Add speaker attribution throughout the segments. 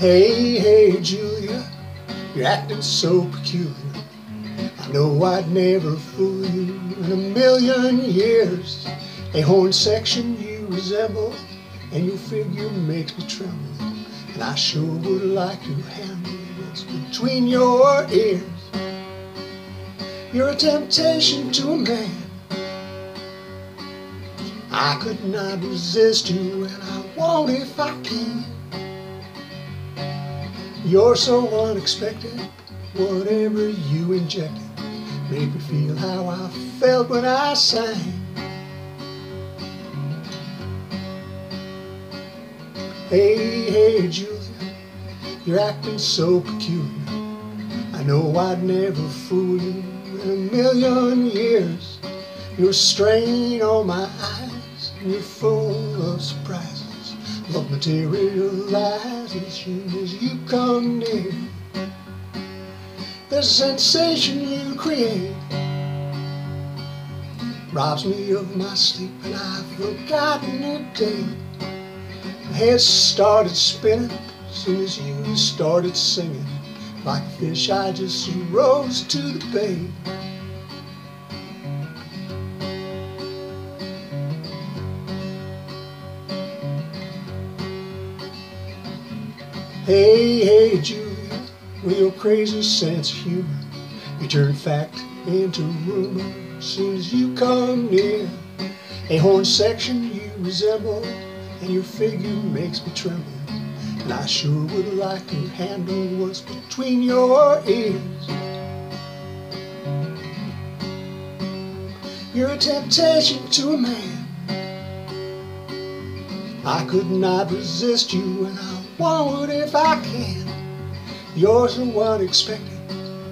Speaker 1: Hey, hey, Julia, you're acting so peculiar. I know I'd never fool you in a million years. A horn section you resemble, and your figure makes me tremble. And I sure would like to handle what's between your ears. You're a temptation to a man. I could not resist you, and I won't if I can. You're so unexpected, whatever you injected made me feel how I felt when I sang. Hey, hey, Julia, you're acting so peculiar. I know I'd never fool you in a million years. You're strain on my eyes, and you're full of surprises. Love materializes as soon as you come near. The sensation you create robs me of my sleep, and I've forgotten the day. My head started spinning as soon as you started singing. Like a fish, I just rose to the bait. Hey, hey, Julia, with your crazy sense of humor, you turn fact into rumor soon as you come near. A horn section you resemble, and your figure makes me tremble. And I sure would like to handle what's between your ears. You're a temptation to a man. I could not resist you, and I won't if I can. You're so unexpected,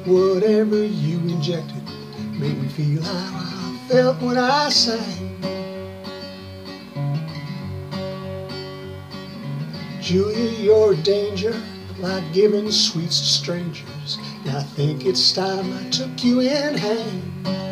Speaker 1: whatever you injected made me feel how I felt when I sang. Julia, you're a danger, like giving sweets to strangers. And I think it's time I took you in hand.